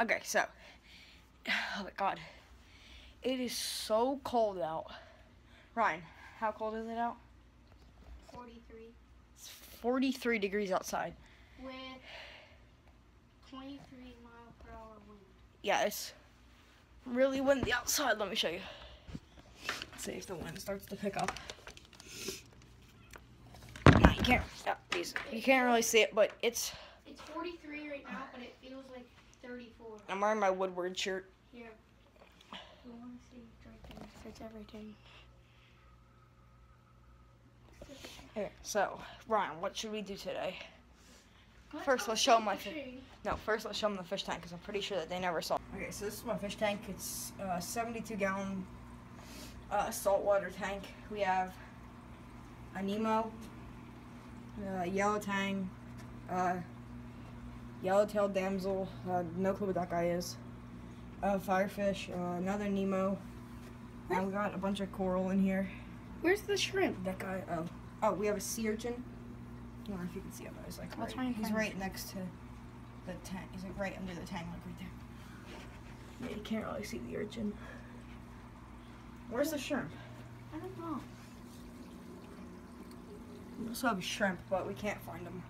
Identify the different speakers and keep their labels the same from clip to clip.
Speaker 1: Okay, so, oh my god, it is so cold out. Ryan, how cold is it out?
Speaker 2: 43
Speaker 1: It's 43 degrees outside.
Speaker 2: with 23 mile per hour wind.
Speaker 1: Yeah, it's really windy outside. Let me show you. Let's see if the wind starts to pick up. Nah, you can't. Yeah, these- you can't really see it, but it's.
Speaker 2: It's 43 right now, but it 34.
Speaker 1: I'm wearing my Woodward shirt.
Speaker 2: Yeah. You want to see right there? That's everything.
Speaker 1: Okay, so Ryan, what should we do today?
Speaker 2: Let's
Speaker 1: First,
Speaker 2: go
Speaker 1: let's show 'em my
Speaker 2: fishing.
Speaker 1: No, first let's show them the fish tank because I'm pretty sure that they never saw. Okay, so this is my fish tank. It's a 72 gallon uh, saltwater tank. We have a Nemo, a yellow tang, uh, yellow-tailed damsel. Uh, no clue what that guy is. A firefish, uh, another Nemo. And we got a bunch of coral in here.
Speaker 2: Where's the shrimp?
Speaker 1: That guy. Oh, oh, we have a sea urchin. I don't know if you can see him, but he's like
Speaker 2: I'll
Speaker 1: right, he's right next to the tank. He's like right under the tank, like right there. Yeah, you can't really see the urchin. Where's the shrimp?
Speaker 2: I don't know.
Speaker 1: We also have a shrimp, but we can't find him.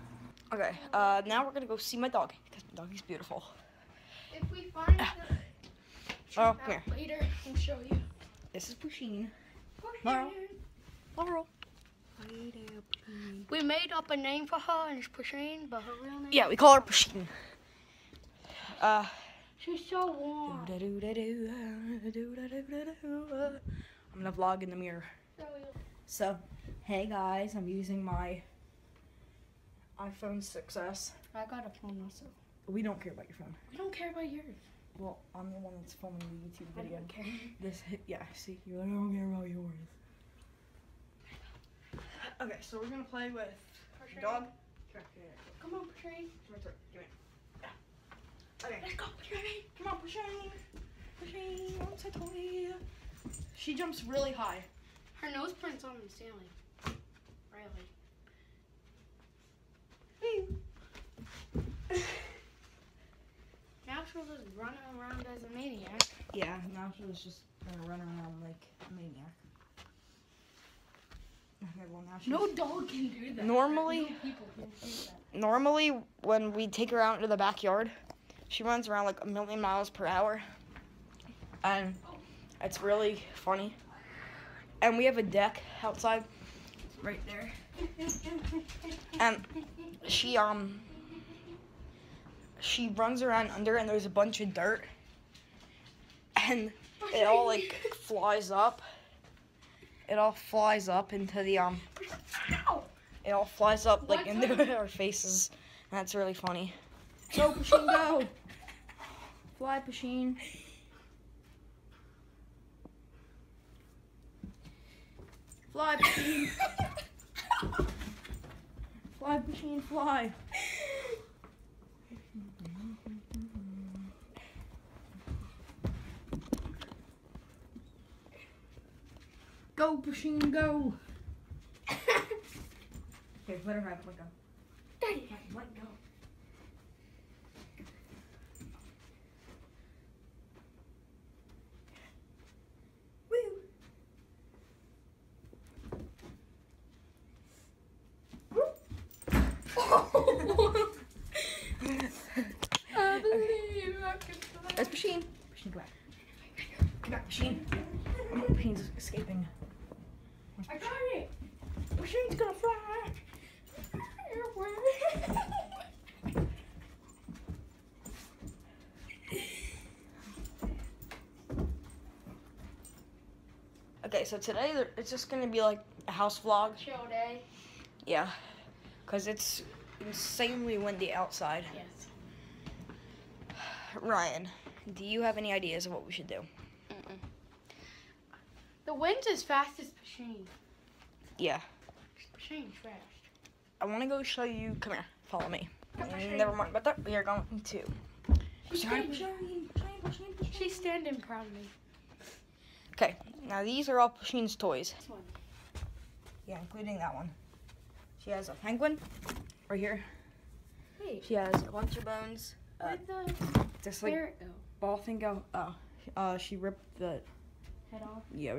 Speaker 1: Okay, uh, now we're gonna go see my dog because my dog is beautiful.
Speaker 2: If we find the
Speaker 1: Oh,
Speaker 2: shrimp
Speaker 1: here.
Speaker 2: later, I'll show you.
Speaker 1: This is Pusheen. Laurel. Laurel.
Speaker 2: We made up a name for her, and it's Pusheen, but her real name.
Speaker 1: Yeah, we call her Pusheen. Uh,
Speaker 2: She's so warm.
Speaker 1: I'm gonna vlog in the mirror.
Speaker 2: So,
Speaker 1: hey guys, I'm using my iPhone 6s.
Speaker 2: I got a phone also.
Speaker 1: We don't care about your phone.
Speaker 2: I don't care about yours.
Speaker 1: Well, I'm the one that's filming the YouTube
Speaker 2: I
Speaker 1: video.
Speaker 2: don't care.
Speaker 1: This, yeah, see, you're like, I don't care about yours. Okay, so we're gonna play with
Speaker 2: Pusheen.
Speaker 1: dog. Come here,
Speaker 2: Come on, Pusheen.
Speaker 1: come here, come here. Okay,
Speaker 2: Let's go, Pusheen.
Speaker 1: come on, Pusheen. Pusheen, I'm so toy. She jumps really high.
Speaker 2: Her nose print's on the ceiling. Really. Now she'll just running around as a maniac.
Speaker 1: Yeah, now she was just gonna run around like a maniac. Okay, well.
Speaker 2: No dog can do that.
Speaker 1: Normally-
Speaker 2: No can do that.
Speaker 1: normally when we take her out into the backyard, she runs around like a million miles per hour. And it's really funny. And we have a deck outside right there. And she um she runs around under and there's a bunch of dirt. And it all like flies up. It all flies up into the um it all flies up like into our faces. And that's really funny. Go, Pusheen, go! Fly, Pusheen. Fly, Pusheen. Fly, Pusheen, fly. Go, Pusheen, go. Okay, let her have it. Let go.
Speaker 2: Daddy.
Speaker 1: Let, let go.
Speaker 2: I believe I can fly.
Speaker 1: That's Pusheen. Pusheen, go back. Come back, Pusheen. Oh, Pusheen's escaping.
Speaker 2: I got it.
Speaker 1: Pusheen's gonna fly. Okay, so today it's just gonna be like a house vlog.
Speaker 2: Chill day.
Speaker 1: Yeah, because it's insanely windy outside.
Speaker 2: Yes.
Speaker 1: Ryan, do you have any ideas of what we should do?
Speaker 2: The wind's as fast as Pusheen.
Speaker 1: Yeah,
Speaker 2: Pusheen's fast.
Speaker 1: I want to go show you. Come here, follow me. Never mind about that. We are going to.
Speaker 2: She's standing, she's standing proudly.
Speaker 1: Okay, now these are all Pusheen's toys.
Speaker 2: This one.
Speaker 1: Yeah, including that one. She has a penguin right here.
Speaker 2: Hey.
Speaker 1: She has a bunch of bones, Uh,
Speaker 2: Where'd the
Speaker 1: just like
Speaker 2: go?
Speaker 1: ball thing go. Oh, uh, she ripped the
Speaker 2: Head off.
Speaker 1: yeah.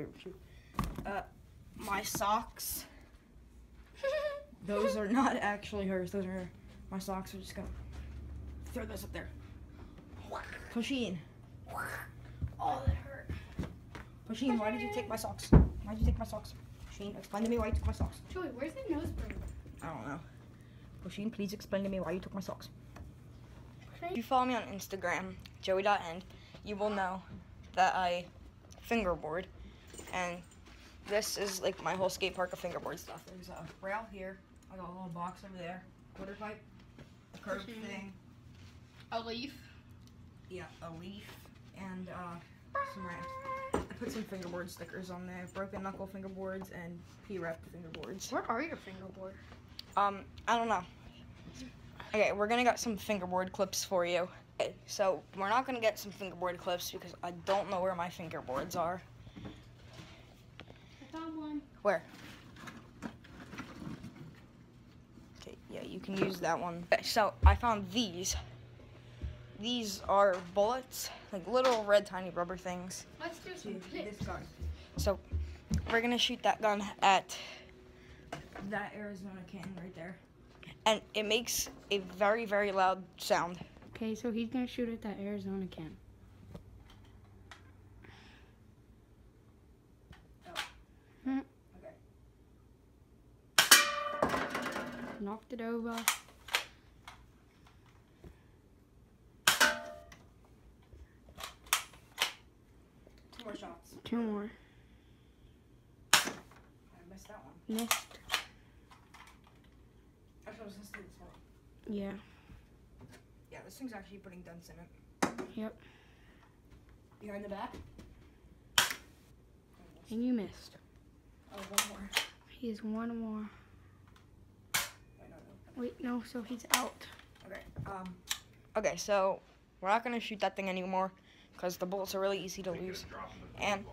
Speaker 1: Uh, my socks. Those are not actually hers. Those are my socks. We're just gonna throw those up there. Pusheen.
Speaker 2: oh, that hurt.
Speaker 1: Pusheen, why did you take my socks? Why did you take my socks? Pusheen, explain to me why you took my socks.
Speaker 2: Joey, where's the nose ring?
Speaker 1: I don't know. Pusheen, please explain to me why you took my socks. If you follow me on Instagram, joey.end, you will know that I fingerboard. And this is like my whole skate park of fingerboard stuff. There's a rail here. I got a little box over there. Quarter pipe. a Curve
Speaker 2: Mhm.
Speaker 1: thing.
Speaker 2: A leaf.
Speaker 1: Yeah, a leaf. And uh, some ramps. I put some fingerboard stickers on there. Broken knuckle fingerboards and P-rep fingerboards.
Speaker 2: Where are your fingerboard?
Speaker 1: Um, I don't know. Okay, we're gonna get some fingerboard clips for you. Okay, so we're not gonna get some fingerboard clips because I don't know where my fingerboards are.
Speaker 2: I found one.
Speaker 1: Where? Okay, yeah, you can use that one. Okay, so I found these. These are bullets, like little red tiny rubber things.
Speaker 2: Let's do some picks.
Speaker 1: gun. So we're gonna shoot that gun at that Arizona can right there. And it makes a very, very loud sound.
Speaker 2: Okay, so he's gonna shoot at that Arizona can. Hmm.
Speaker 1: Okay.
Speaker 2: Knocked it over.
Speaker 1: Two more shots.
Speaker 2: Two more.
Speaker 1: I missed that one.
Speaker 2: Missed.
Speaker 1: Actually, I was gonna steal this one.
Speaker 2: Yeah.
Speaker 1: Yeah, this thing's actually putting dents in it.
Speaker 2: Yep.
Speaker 1: Behind the back?
Speaker 2: And you missed.
Speaker 1: Oh, one more.
Speaker 2: He He's one more.
Speaker 1: Wait, no, no.
Speaker 2: Wait, no, so he's out.
Speaker 1: Okay. Um. Okay, so we're not gonna shoot that thing anymore because the bullets are really easy to lose, and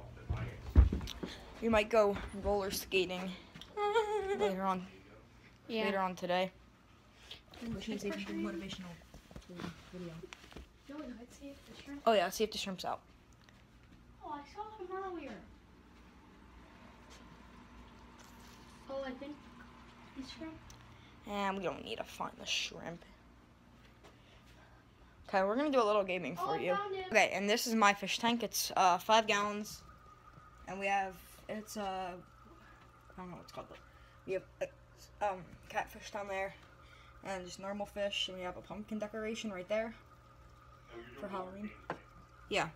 Speaker 1: we might go roller skating later on
Speaker 2: Yeah.
Speaker 1: later on today.
Speaker 2: Which is
Speaker 1: motivational video.
Speaker 2: No, if the shrimp.
Speaker 1: Oh yeah, see if the shrimp's out.
Speaker 2: Oh, I saw him earlier. Oh, I think he's shrimp.
Speaker 1: And we don't need to find the shrimp. Okay, we're gonna do a little gaming
Speaker 2: Oh,
Speaker 1: for
Speaker 2: I
Speaker 1: you. Okay, and this is my fish tank. It's uh, five gallons, and we have it's uh, I don't know what it's called, but we have uh, um catfish down there, and just normal fish, and we have a pumpkin decoration right there oh, for Halloween. Yeah,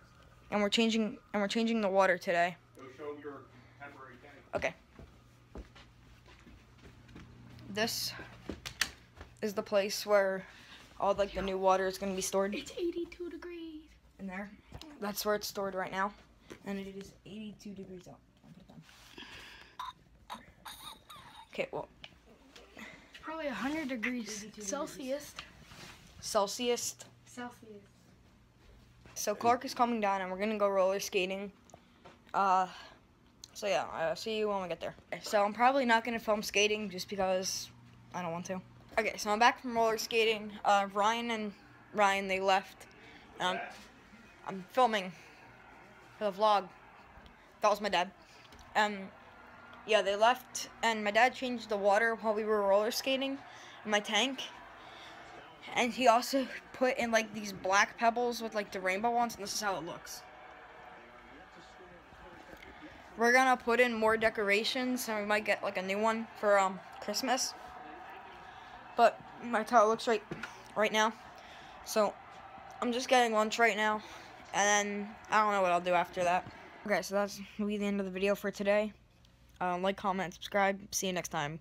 Speaker 1: and we're changing and we're changing the water today.
Speaker 3: Go show them your temporary tank.
Speaker 1: This is the place where all like the new water is gonna be stored
Speaker 2: It's 82 degrees.
Speaker 1: in there. That's where it's stored right now, and it is 82 degrees out. I'll put it down. Okay, well,
Speaker 2: Probably 100
Speaker 1: degrees
Speaker 2: Celsius.
Speaker 1: Celsius.
Speaker 2: Celsius.
Speaker 1: So Clark is coming down, and we're gonna go roller skating. Uh, so yeah, I'll see you when we get there. So I'm probably not gonna film skating just because I don't want to. Okay, so I'm back from roller skating. Uh, Ryan and Ryan they left. Um, I'm filming for the vlog. That was my dad. Um, yeah, they left, and my dad changed the water while we were roller skating in my tank. And he also put in like these black pebbles with like the rainbow ones, and this is how it looks. We're gonna put in more decorations, and we might get like a new one for um Christmas. But that's how it looks right right now. So I'm just getting lunch right now, and then I don't know what I'll do after that. Okay, so that's gonna be the end of the video for today. Um, like, comment, subscribe. See you next time.